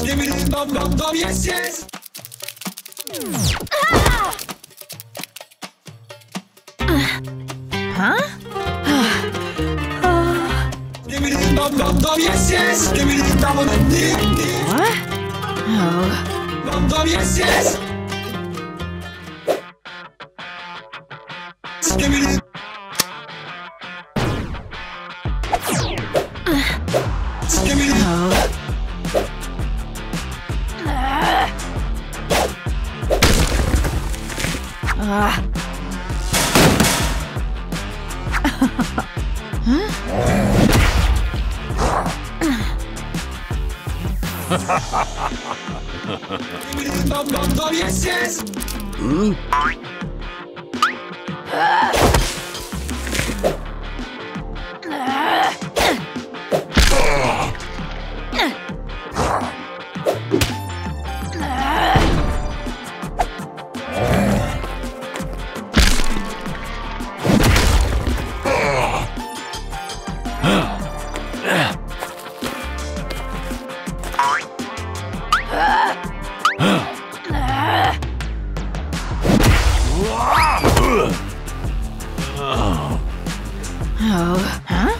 Skibidi dum dum dum, yes yes. Huh? Skibidi dum dum dum, yes yes. Skibidi dum dum dum, What? Oh. dum dum, yes yes. Skibidi. Skibidi. Ah. Skibidi dum Oh. Huh?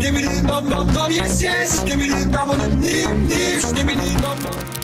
Skibidi dum dum dum, yes yes. Skibidi dum dum dum, dum. Skibidi dum dum.